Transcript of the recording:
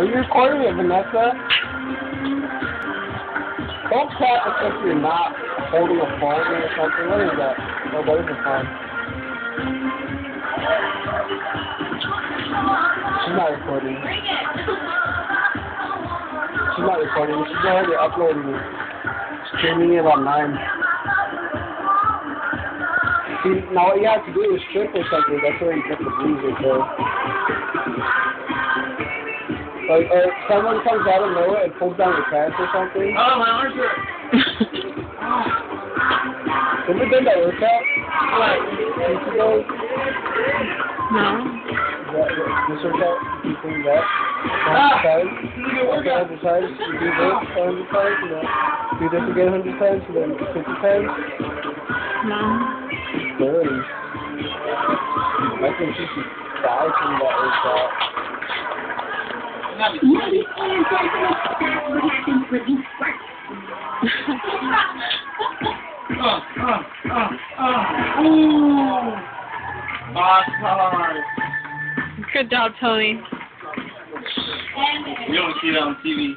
Are you recording it, Vanessa? Don't as if you're not holding a phone or something. What is that? Oh, what is a? She's not recording. She's not recording. She's already uploading it. Streaming it online. See, now what you have to do is strip or something. That's where you get the views or Like, or someone comes out of nowhere and pulls down the pants or something. Oh, my arms hurt. Have you done that workout? What? Weeks ago? No. That, this workout, you think that? Ah! 100 times? Okay, 100 times. You do this 100 times, you know. Do this again 100 times, and then 50 times. No. Dirty. I think she should die from that workout. Good job, Tony. You don't see that on TV.